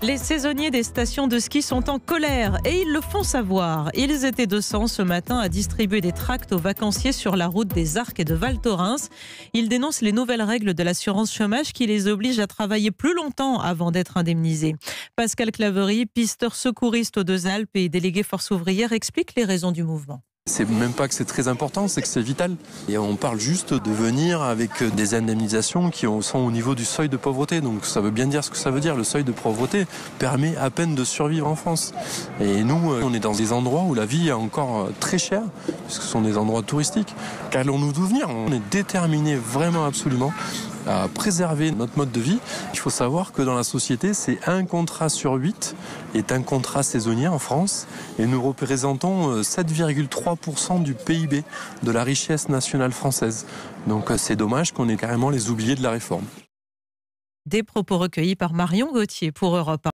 Les saisonniers des stations de ski sont en colère et ils le font savoir. Ils étaient 200 ce matin à distribuer des tracts aux vacanciers sur la route des Arcs et de Val Thorens. Ils dénoncent les nouvelles règles de l'assurance chômage qui les obligent à travailler plus longtemps avant d'être indemnisés. Pascal Clavery, pisteur secouriste aux Deux Alpes et délégué Force ouvrière, explique les raisons du mouvement. C'est même pas que c'est très important, c'est que c'est vital. Et on parle juste de venir avec des indemnisations qui sont au niveau du seuil de pauvreté. Donc ça veut bien dire ce que ça veut dire. Le seuil de pauvreté permet à peine de survivre en France. Et nous, on est dans des endroits où la vie est encore très chère, puisque ce sont des endroits touristiques. Qu'allons-nous devenir? On est déterminé vraiment absolument à préserver notre mode de vie. Il faut savoir que dans la société, c'est un contrat sur huit est un contrat saisonnier en France et nous représentons 7,3% du PIB de la richesse nationale française. Donc c'est dommage qu'on ait carrément les oubliés de la réforme. Des propos recueillis par Marion Gauthier pour Europe